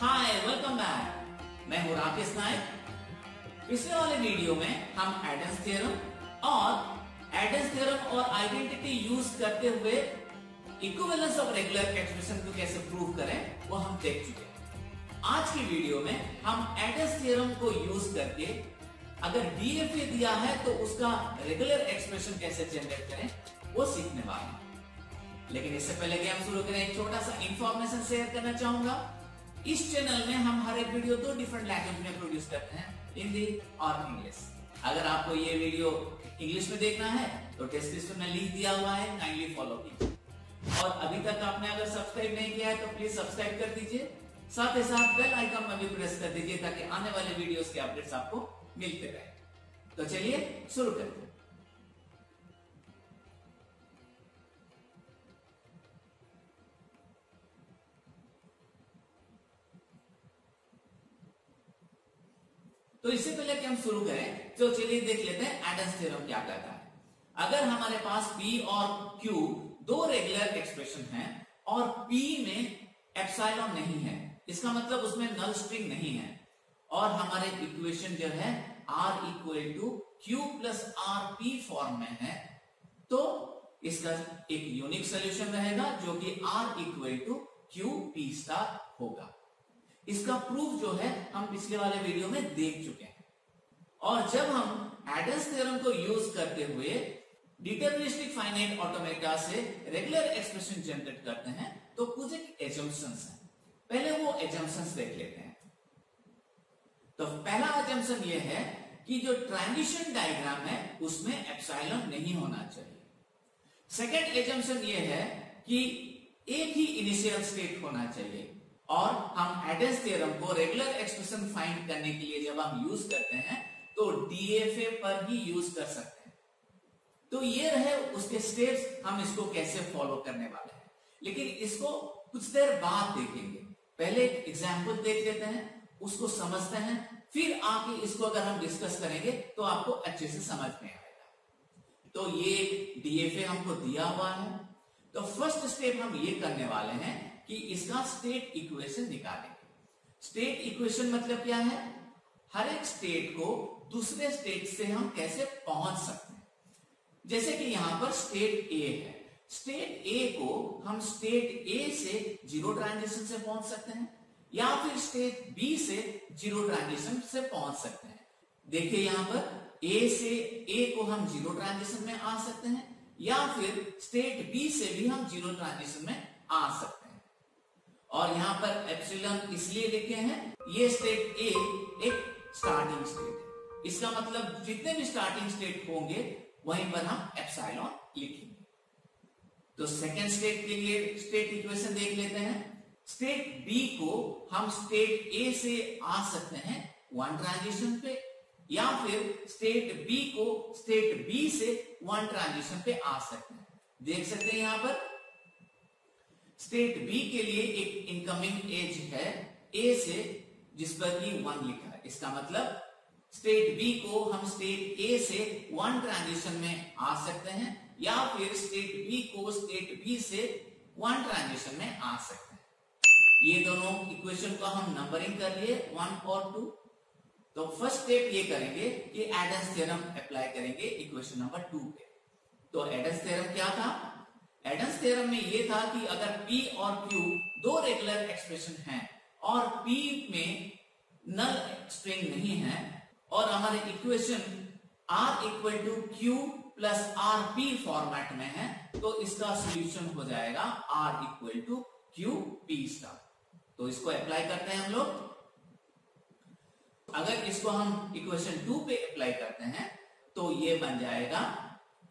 Hi welcome back मैं हूँ राकेश नायक। पिछले वाले वीडियो में हम एडम्स थ्योरम और एडम्स थ्योरम और आइडेंटिटी यूज़ करते हुए इक्विवेलेंस ऑफ़ रेगुलर एक्सप्रेशन को कैसे प्रूव करें, वो हम देख चुके हैं। आज की वीडियो में हम एडम्स थ्योरम को यूज़ करके अगर डीएफए दिया है तो उसका रेगुलर एक्सप्रेशन कैसे जनरेट करें, वो सीखने वाले लेकिन इससे पहले कि हम शुरू करें, एक छोटा सा इंफॉर्मेशन शेयर करना चाहूँगा। इस चैनल में हम हर एक वीडियो दो डिफरेंट लैंग्वेज में प्रोड्यूस करते हैं, हिंदी और इंग्लिश अगर आपको ये वीडियो इंग्लिश में देखना है तो डिस्क्रिप्शन में लिंक दिया हुआ है काइंडली फॉलो कीजिए। और अभी तक आपने अगर सब्सक्राइब नहीं किया है तो प्लीज़ सब्सक्राइब कर दीजिए। साथ ही साथ बेल आइकन में भी प्रेस कर दीजिए, ताकि आने वाले वीडियोस के अपडेट्स आपको मिलते रहे। तो चलिए शुरू करते हैं। तो इससे पहले कि हम शुरू करें तो चलिए देख लेते हैं एडम्स थ्योरम क्या कहता है। अगर हमारे पास P और Q दो रेगुलर एक्सप्रेशन हैं और P में एप्सिलॉन नहीं है, इसका मतलब उसमें नल स्ट्रिंग नहीं है, और हमारे इक्वेशन जो है R equal to Q plus R P form में है तो इसका एक यूनिक सोल्यूशन रहेगा जो कि R equal to Q P star होगा। इसका प्रूफ जो है, हम पिछले वाले वीडियो में देख चुके हैं। और जब हम एडम्स थ्योरम को यूज़ करते हुए डिटर्मिनिस्टिक फाइनाइट ऑटोमेटा से रेगुलर एक्सप्रेशन जनरेट करते हैं तो कुछ एक एजम्पन्स हैं। पहले वो एजम्पन्स देख लेते हैं। तो पहला एजम्पन ये है कि जो ट्रांजिशन डायग्राम है, उसमें एप्साइलॉन नहीं होना चाहिए। सेकेंड एजम्पन ये है कि एक ही इनिशियल स्टेट होना चाहिए। और हम एडेंस थ्योरम को रेगुलर एक्सप्रेशन फाइंड करने के लिए जब हम यूज़ करते हैं तो डीएफए पर ही यूज़ कर सकते हैं। तो ये रहे उसके स्टेप्स हम इसको कैसे फॉलो करने वाले हैं। लेकिन इसको कुछ देर बाद देखेंगे। पहले एक एग्ज़ाम्पल देख लेते हैं, उसको समझते हैं, फिर आके इसको अगर हम डिस्कस करेंगे तो आपको अच्छे से समझ में आएगा। तो ये डीएफए हमको दिया हुआ है। तो फ़र्स्ट स्टेप हम ये करने वाले हैं कि इसका स्टेट इक्वेशन निकालेंगे स्टेट इक्वेशन मतलब क्या है? हर एक स्टेट को दूसरे स्टेट से हम कैसे पहुँच सकते हैं? जैसे कि यहाँ पर स्टेट ए है। स्टेट ए को हम स्टेट ए से ज़ीरो ट्रांजिशन से पहुँच सकते हैं, या फिर स्टेट बी से ज़ीरो ट्रांजिशन से पहुँच सकते हैं। देखिए यहाँ पर ए से ए को हम ज़ीरो ट्रांजिशन में आ सकते हैं, या फिर स्टेट बी से भी हम ज़ीरो ट्रांजिशन में आ सकते हैं। और यहाँ पर एप्सिलॉन इसलिए लिखे हैं, ये स्टेट ए एक स्टार्टिंग स्टेट है। इसका मतलब जितने भी स्टार्टिंग स्टेट होंगे, वहीं पर हम एप्सिलॉन लिखेंगे। तो सेकेंड स्टेट के लिए स्टेट इक्वेशन देख लेते हैं। स्टेट बी को हम स्टेट ए से आ सकते हैं वन ट्रांजिशन पे, या फिर स्टेट बी को स्टेट बी से वन ट्रांजिशन पे आ सकते हैं। देख सकते हैं यहाँ पर? स्टेट बी के लिए एक इनकमिंग एज है ए से, जिस पर कि वन लिखा है। इसका मतलब स्टेट बी को हम स्टेट ए से वन ट्रांजिशन में आ सकते हैं, या फिर स्टेट बी को स्टेट बी से वन ट्रांजिशन में आ सकते हैं। ये दोनों इक्वेशन को हम नंबरिंग कर लिए वन और टू तो फ़र्स्ट स्टेप ये करेंगे कि एडम्स थ्योरम अप्लाई करेंगे इक्वेशन नंबर टू पे। तो एडम्स थ्योरम क्या था? एडम्स थ्योरम में ये था कि अगर P और Q दो रेगुलर एक्सप्रेशन हैं और P में नल स्ट्रिंग नहीं है और हमारे equation R equal to Q plus R P format में है तो इसका सोल्यूशन हो जाएगा R equal to Q P star तो इसको अप्लाई करते हैं हम लोग। अगर इसको हम इक्वेशन टू पे अप्लाई करते हैं तो ये बन जाएगा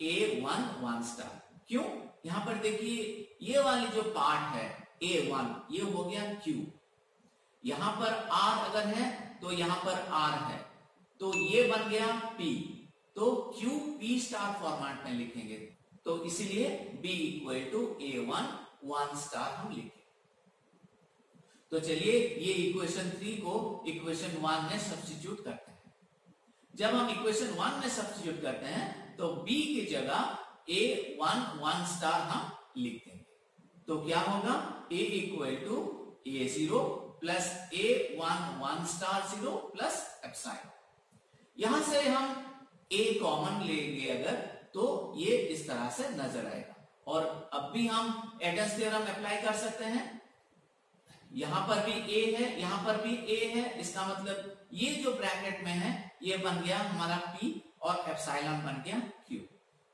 ए वन वन स्टार क्यों? यहाँ पर देखिए, ये वाली जो पार्ट है ए वन ये हो गया क्यू यहाँ पर आर अगर है तो यहाँ पर आर है। तो ये बन गया पी तो क्यू पी स्टार फॉर्मेट में लिखेंगे। तो इसीलिए B equal to A one one star हम लिखेंगे। तो चलिए, ये इक्वेशन थ्री को इक्वेशन वन में सब्सटीट्यूट करते हैं। जब हम इक्वेशन वन में सब्सटीट्यूट करते हैं तो बी की जगह ए वन वन स्टार हम लिख देंगे। तो क्या होगा? A equal to A zero plus A one one star zero plus epsilon यहाँ से हम ए कॉमन लेंगे अगर तो ये इस तरह से नज़र आएगा। और अब भी हम एडस थ्योरम अप्लाई कर सकते हैं। यहाँ पर भी ए है, यहाँ पर भी ए है, इसका मतलब ये जो ब्रैकेट में है, ये बन गया हमारा पी और एप्साइलॉन बन गया क्यू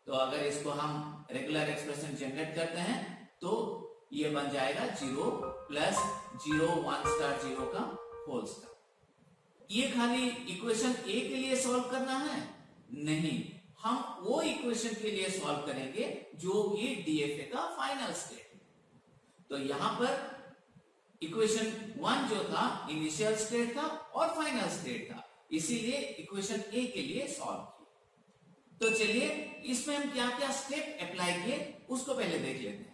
तो अगर इसको हम रेगुलर एक्सप्रेशन जनरेट करते हैं तो ये बन जाएगा zero plus zero one star zero का होल स्टार ये खाली इक्वेशन ए के लिए सॉल्व करना है? नहीं. हम वो इक्वेशन के लिए सॉल्व करेंगे जो कि डीएफए का फाइनल स्टेट तो यहाँ पर इक्वेशन वन जो था इनिशियल स्टेट था और फाइनल स्टेट था. इसीलिए इक्वेशन ए के लिए सॉल्व तो चलिए, इसमें हम क्या क्या स्टेप अप्लाई किए, उसको पहले देख लेते हैं।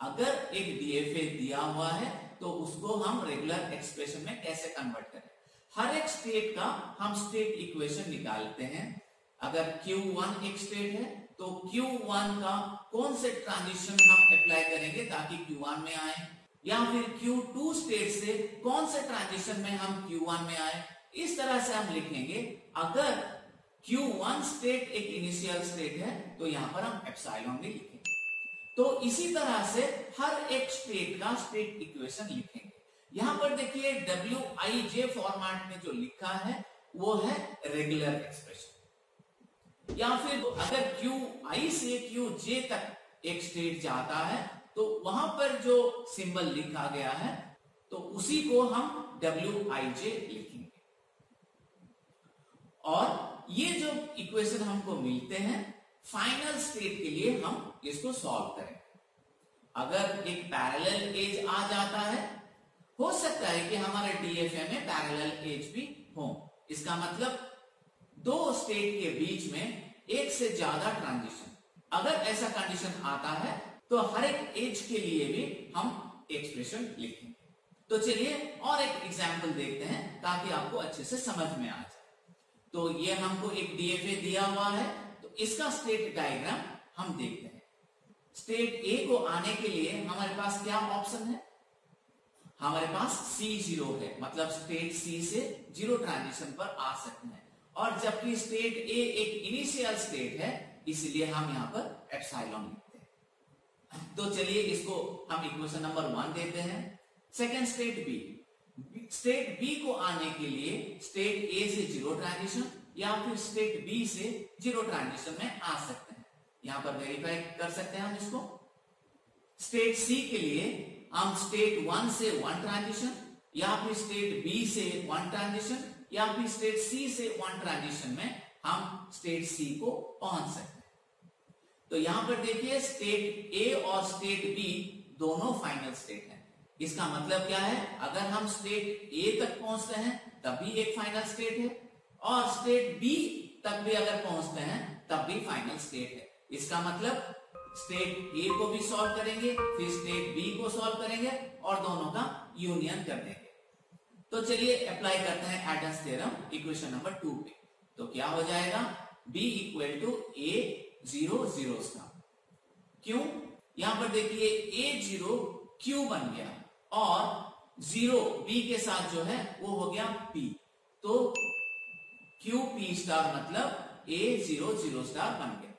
अगर एक डीएफए दिया हुआ है तो उसको हम रेगुलर एक्सप्रेशन में कैसे कन्वर्ट करें? हर एक स्टेट का हम स्टेट इक्वेशन निकालते हैं। अगर Q1 एक स्टेट है तो Q1 का कौन से ट्रांजिशन हम अप्लाई करेंगे ताकि Q1 में आए? या फिर Q2 स्टेट से कौन से ट्रांजिशन में हम Q1 में आए? इस तरह से हम लिखेंगे। अगर Q1 स्टेट एक इनिशियल स्टेट है तो यहाँ पर हम एप्साइलॉन भी लिखेंगे। तो इसी तरह से हर एक स्टेट का स्टेट इक्वेशन लिखेंगे। यहाँ पर देखिए डब्ल्यू आई जे फॉर्मेट में जो लिखा है, वो है रेगुलर एक्सप्रेशन या फिर अगर क्यू आई से क्यू जे तक एक स्टेट जाता है तो वहाँ पर जो सिंबल लिखा गया है तो उसी को हम डब्ल्यू आई जे लिखेंगे। और ये जो इक्वेशन हमको मिलते हैं फाइनल स्टेट के लिए हम इसको सॉल्व करें। अगर एक पैरेलल एज आ जाता है, हो सकता है कि हमारे डीएफए में पैरेलल एज भी हो। इसका मतलब दो स्टेट के बीच में एक से ज़्यादा ट्रांजिशन अगर ऐसा कंडीशन आता है तो हर एक एज के लिए भी हम एक्सप्रेशन लिखेंगे तो चलिए और एक एग्ज़ाम्पल देखते हैं, ताकि आपको अच्छे से समझ में आ जाए। तो ये हमको एक डीएफए दिया हुआ है। तो इसका स्टेट डायग्राम हम देखते हैं। स्टेट ए को आने के लिए हमारे पास क्या ऑप्शन है? हमारे पास सी ज़ीरो है मतलब स्टेट सी से ज़ीरो ट्रांजिशन पर आ सकते हैं। और जबकि स्टेट ए एक इनिशियल स्टेट है, इसलिए हम यहाँ पर एप्साइलॉन लिखते हैं। तो चलिए इसको हम इक्वेशन नंबर वन देते हैं। Second state B state B को आने के लिए स्टेट ए से ज़ीरो ट्रांजिशन या फिर स्टेट बी से ज़ीरो ट्रांजिशन में आ सकते हैं। यहाँ पर वेरीफाई कर सकते हैं हम इसको। स्टेट सी के लिए हम स्टेट वन से वन ट्रांजिशन या फिर स्टेट बी से वन ट्रांजिशन या फिर स्टेट सी से वन ट्रांजिशन में हम स्टेट सी को पहुँच सकते हैं। तो यहाँ पर देखिए स्टेट ए और स्टेट बी दोनों फाइनल स्टेट हैं। इसका मतलब क्या है? अगर हम स्टेट ए तक पहुँचते हैं, तब भी एक फाइनल स्टेट है। और स्टेट बी तक भी अगर पहुँचते हैं, तब भी फाइनल स्टेट है। इसका मतलब स्टेट ए को भी सॉल्व करेंगे, फिर स्टेट बी को सॉल्व करेंगे और दोनों का यूनियन कर देंगे। तो चलिए अप्लाई करते हैं Arden's theorem equation number two पे। तो क्या हो जाएगा? B equal to A zero zero क्यों? यहाँ पर देखिए ए ज़ीरो क्यू बन गया? और ज़ीरो बी के साथ जो है, वो हो गया पी तो क्यू पी स्टार मतलब ए ज़ीरो ज़ीरो स्टार बन गया।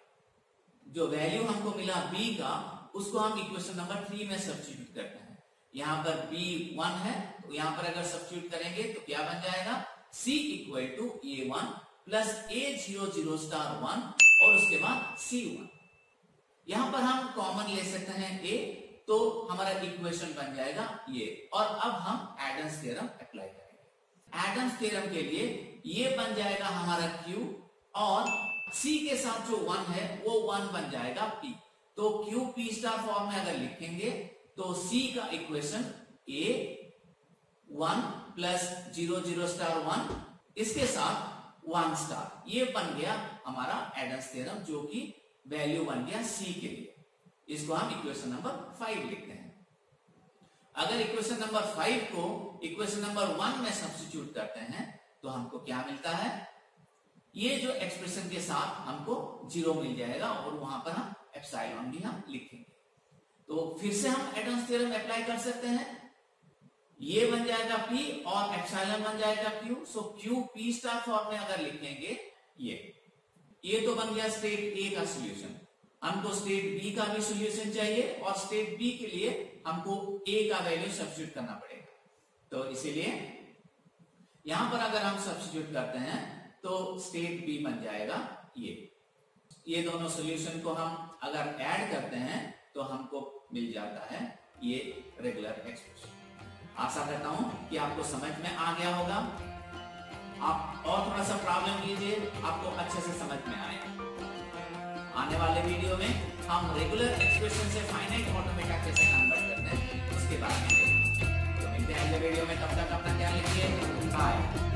जो वैल्यू हमको मिला बी का, उसको हम इक्वेशन नंबर थ्री में सब्सिट्यूट करते हैं। यहाँ पर बी वन है तो यहाँ पर अगर सब्सिट्यूट करेंगे तो क्या बन जाएगा? C equal to A one plus A zero zero star one और उसके बाद सी वन यहाँ पर हम कॉमन ले सकते हैं a तो हमारा इक्वेशन बन जाएगा ये। और अब हम एडम्स थ्योरम अप्लाई करेंगे। एडम्स थ्योरम के लिए ये बन जाएगा हमारा q और सी के साथ जो वन है, वो वन बन जाएगा पी तो क्यू पी स्टार फॉर्म में अगर लिखेंगे तो सी का equation A one plus zero zero star one इसके साथ वन स्टार ये बन गया हमारा एडम्स थ्योरम जो कि वैल्यू बन गया सी के लिए। इसको हम इक्वेशन नंबर फाइव लिखते हैं। अगर इक्वेशन नंबर फाइव को इक्वेशन नंबर वन में सब्सटीट्यूट करते हैं तो हमको क्या मिलता है? ये जो एक्सप्रेशन के साथ हमको ज़ीरो मिल जाएगा और वहाँ पर हम एप्साइलॉन भी हम लिखेंगे। तो फिर से हम एटम्स थ्योरम अप्लाई कर सकते हैं। ये बन जाएगा P और एप्सिलॉन बन जाएगा Q so Q, P star form में अगर लिखेंगे, ये। ये तो बन गया स्टेट ए का सॉल्यूशन हमको स्टेट बी का भी सोल्यूशन चाहिए और स्टेट बी के लिए हमको ए का वैल्यू सब्सिट्यूट करना पड़ेगा। तो इसीलिए यहाँ पर अगर हम सब्सिट्यूट करते हैं तो स्टेट बी बन जाएगा ये। ये दोनों सॉल्यूशन को हम अगर ऐड करते हैं तो हमको मिल जाता है ये रेगुलर एक्सप्रेशन आशा करता हूँ कि आपको समझ में आ गया होगा। आप और थोड़ा सा प्रॉब्लम कीजिए, आपको अच्छे से समझ आने वाले वीडियो में हम रेगुलर एक्सप्रेशन से फाइनाइट ऑटोमेटा कैसे कन्वर्ट करते हैं, उसके बारे में तो मिलते हैं अगले वीडियो में, तब तक अपना ख्याल रखिए। बाय